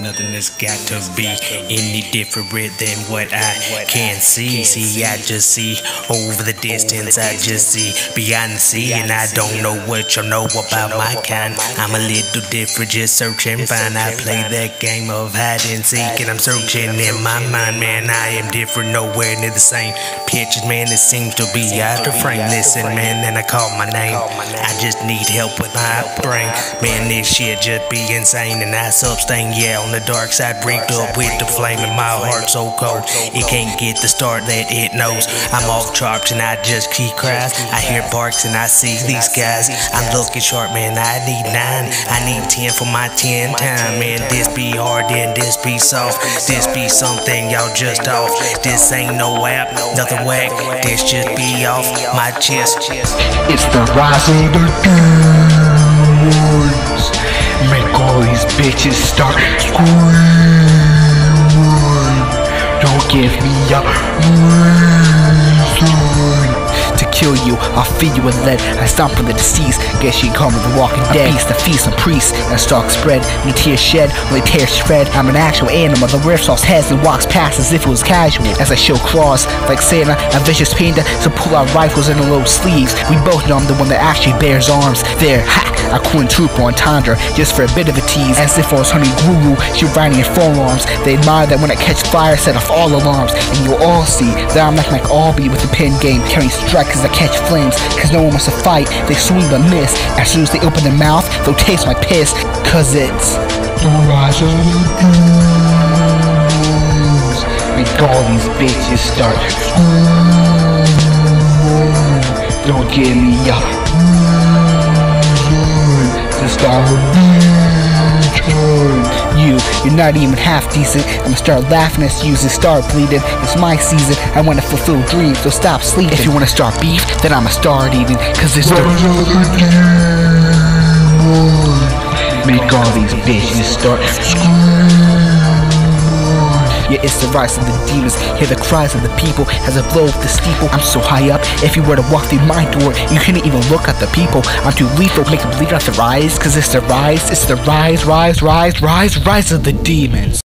Nothing has got to be any different than what I can see. See, I just see over the distance, I just see beyond the sea, and I don't know what you know about my kind. I'm a little different, just search and find. I play that game of hide and seek, and I'm searching in my mind, man. I am different, nowhere near the same. Pictures, man, it seems to be out of frame. Listen, man, then I call my name. I just need help with my brain. Man, this shit just be insane, and I abstain. Yeah, on the dark side, brinked up with the flame, in my heart so cold. It can't get the start that it knows. I'm off charts, and I just keep cries. I hear barks, and I see these guys. I'm looking sharp, man. I need nine. I need ten for my ten time, man. This be hard, and this be soft. This be something y'all just off. This ain't no app, nothing whack. This just be off my chest. It's the rise of the demons. Make all these bitches start screaming. Don't give me a reason to kill you. I'll feed you with lead. I stomp on the deceased. Guess you call me the walking dead. A beast, a feast, some priests, and stalk spread. Me tears shed, only tears shred. I'm an actual animal. The rips off heads and walks past as if it was casual. As I show claws, like Santa, a vicious panda. So pull out rifles in the low sleeves. We both know I'm the one that actually bears arms. There, ha! I on Tundra just for a bit of a tease. As if I was hunting Guru, in forearms. They admire that when I catch fire, set off all alarms. And you'll all see that I'm like Albie with the pin game, carrying strikes as I catch flames. Cause no one wants to fight, they swing but miss. As soon as they open their mouth, they'll taste my piss. Cause it's. Make all these bitches start. Don't give me a You, you're not even half decent. I'ma start laughing as you and start bleeding. It's my season. I wanna fulfill dreams, so stop sleeping. If you wanna start beef, then I'ma start eating. Cause it's the Make all these bitches start screaming. Yeah, it's the rise of the demons. Hear the cries of the people as I blow up the steeple. I'm so high up, if you were to walk through my door, you couldn't even look at the people. I'm too lethal, make them bleed out the rise. Cause it's the rise, it's the rise, rise, rise, rise, rise of the demons.